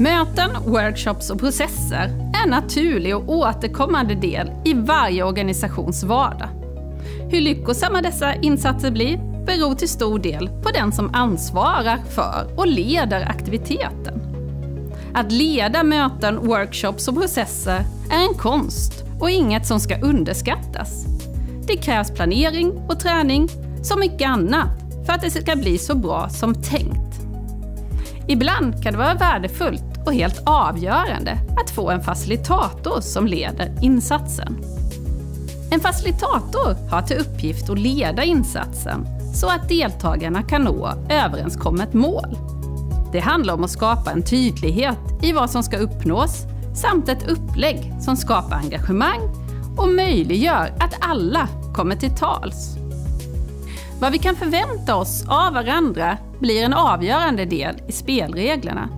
Möten, workshops och processer är en naturlig och återkommande del i varje organisations vardag. Hur lyckosamma dessa insatser blir beror till stor del på den som ansvarar för och leder aktiviteten. Att leda möten, workshops och processer är en konst och inget som ska underskattas. Det krävs planering och träning, som mycket annat, för att det ska bli så bra som tänkt. Ibland kan det vara värdefullt och helt avgörande att få en facilitator som leder insatsen. En facilitator har till uppgift att leda insatsen så att deltagarna kan nå överenskommet mål. Det handlar om att skapa en tydlighet i vad som ska uppnås samt ett upplägg som skapar engagemang och möjliggör att alla kommer till tals. Vad vi kan förvänta oss av varandra blir en avgörande del i spelreglerna.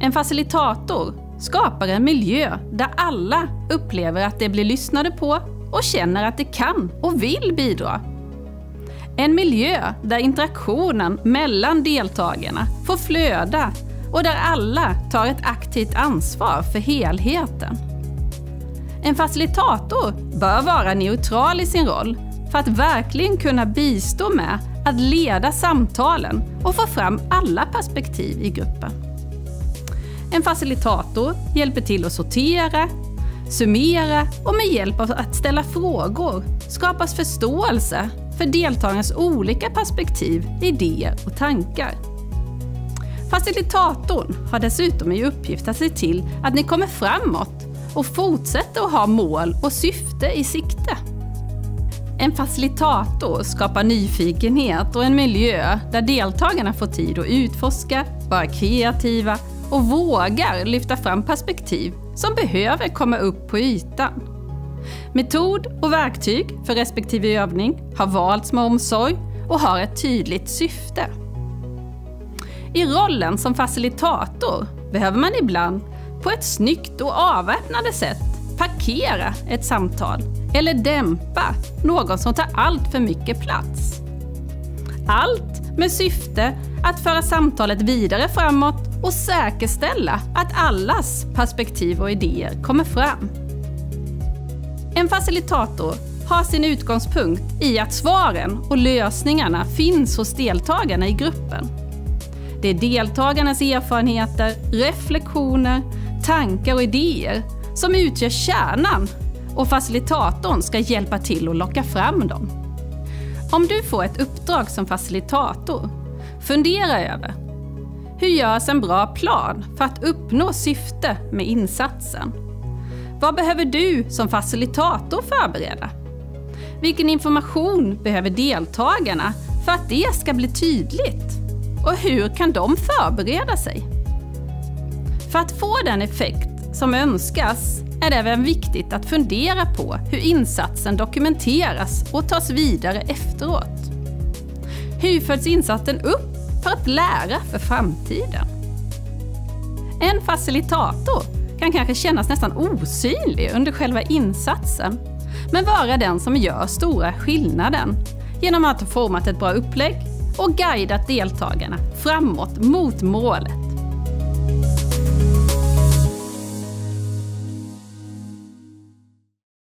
En facilitator skapar en miljö där alla upplever att de blir lyssnade på och känner att de kan och vill bidra. En miljö där interaktionen mellan deltagarna får flöda och där alla tar ett aktivt ansvar för helheten. En facilitator bör vara neutral i sin roll för att verkligen kunna bistå med att leda samtalen och få fram alla perspektiv i gruppen. En facilitator hjälper till att sortera, summera och med hjälp av att ställa frågor skapas förståelse för deltagarnas olika perspektiv, idéer och tankar. Facilitatorn har dessutom i uppgift att se till att ni kommer framåt och fortsätter att ha mål och syfte i sikte. En facilitator skapar nyfikenhet och en miljö där deltagarna får tid att utforska, vara kreativa och vågar lyfta fram perspektiv som behöver komma upp på ytan. Metod och verktyg för respektive övning har valts med omsorg och har ett tydligt syfte. I rollen som facilitator behöver man ibland på ett snyggt och avväpnande sätt parkera ett samtal eller dämpa någon som tar allt för mycket plats. Allt med syfte att föra samtalet vidare framåt och säkerställa att allas perspektiv och idéer kommer fram. En facilitator har sin utgångspunkt i att svaren och lösningarna finns hos deltagarna i gruppen. Det är deltagarnas erfarenheter, reflektioner, tankar och idéer som utgör kärnan och facilitatorn ska hjälpa till att locka fram dem. Om du får ett uppdrag som facilitator, fundera över hur görs en bra plan för att uppnå syfte med insatsen? Vad behöver du som facilitator förbereda? Vilken information behöver deltagarna för att det ska bli tydligt? Och hur kan de förbereda sig? För att få den effekt som önskas är det även viktigt att fundera på hur insatsen dokumenteras och tas vidare efteråt. Hur följs insatsen upp för att lära för framtiden? En facilitator kan kanske kännas nästan osynlig under själva insatsen, men vara den som gör stora skillnaden genom att ha format ett bra upplägg och guidat deltagarna framåt mot målet.